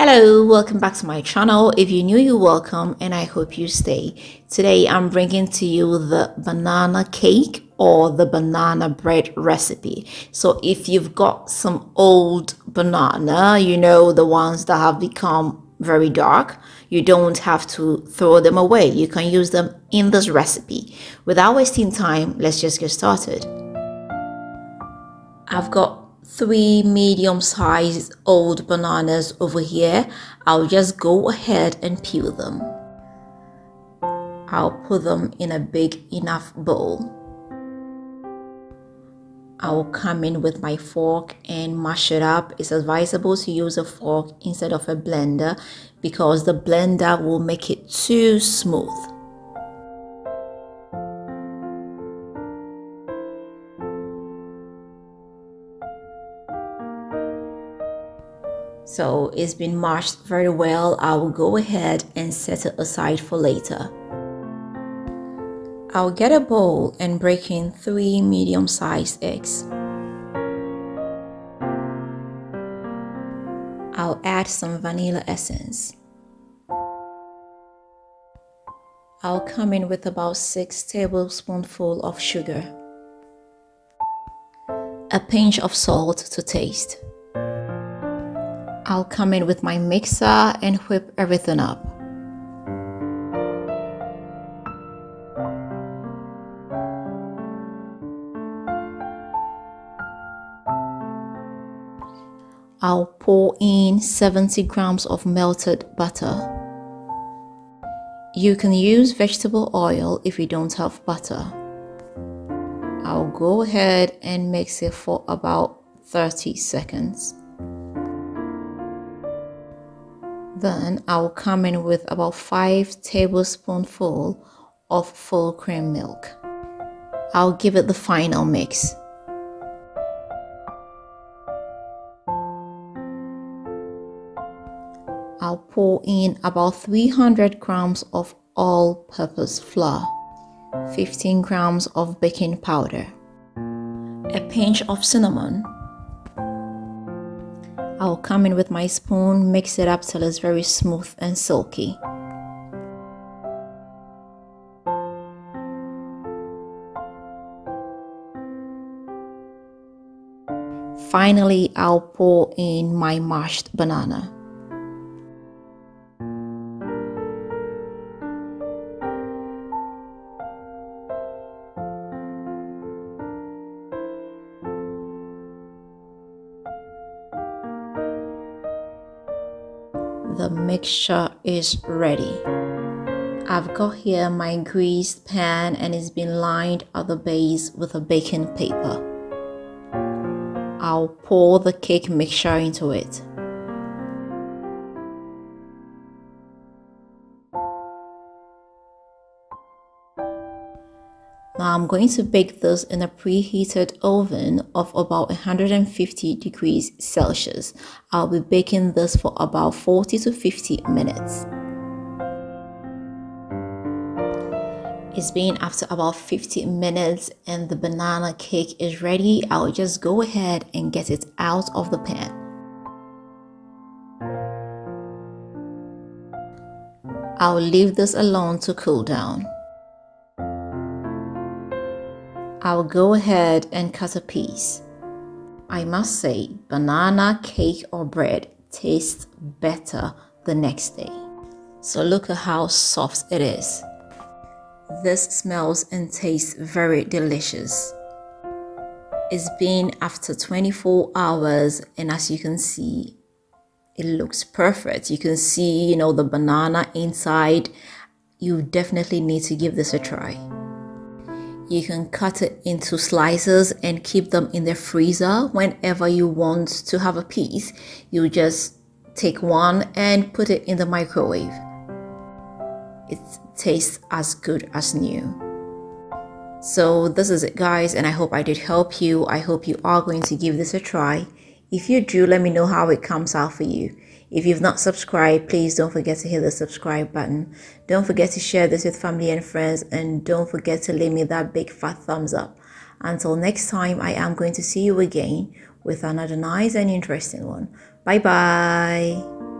Hello, welcome back to my channel. If you're new, you're welcome and I hope you stay. Today I'm bringing to you the banana cake or the banana bread recipe. So if you've got some old banana, you know, the ones that have become very dark, you don't have to throw them away. You can use them in this recipe. Without wasting time, let's just get started. I've got three medium sized old bananas over here. I'll just go ahead and peel them. I'll put them in a big enough bowl. I'll come in with my fork and mash it up. It's advisable to use a fork instead of a blender because the blender will make it too smooth. So it's been mashed very well. I will go ahead and set it aside for later. I'll get a bowl and break in three medium-sized eggs. I'll add some vanilla essence. I'll come in with about 6 tablespoonful of sugar. A pinch of salt to taste. I'll come in with my mixer and whip everything up. I'll pour in 70 grams of melted butter. You can use vegetable oil if you don't have butter. I'll go ahead and mix it for about 30 seconds. Then I'll come in with about 5 tablespoonful of full cream milk. I'll give it the final mix. I'll pour in about 300 grams of all-purpose flour, 15 grams of baking powder, a pinch of cinnamon, I'll come in with my spoon, mix it up till it's very smooth and silky. Finally, I'll pour in my mashed banana. The mixture is ready. I've got here my greased pan and it's been lined at the base with a baking paper. I'll pour the cake mixture into it. Now I'm going to bake this in a preheated oven of about 150 degrees Celsius. I'll be baking this for about 40 to 50 minutes. It's been after about 50 minutes and the banana cake is ready. I'll just go ahead and get it out of the pan. I'll leave this alone to cool down. I'll go ahead and cut a piece. I must say, banana cake or bread tastes better the next day. So look at how soft it is. This smells and tastes very delicious. It's been after 24 hours and as you can see, it looks perfect. You can see, you know, the banana inside. You definitely need to give this a try. You can cut it into slices and keep them in the freezer. Whenever you want to have a piece, you just take one and put it in the microwave. It tastes as good as new. So this is it guys and I hope I did help you. I hope you are going to give this a try. If you do, let me know how it comes out for you. If you've not subscribed, please don't forget to hit the subscribe button. Don't forget to share this with family and friends and don't forget to leave me that big fat thumbs up. Until next time, I am going to see you again with another nice and interesting one. Bye bye.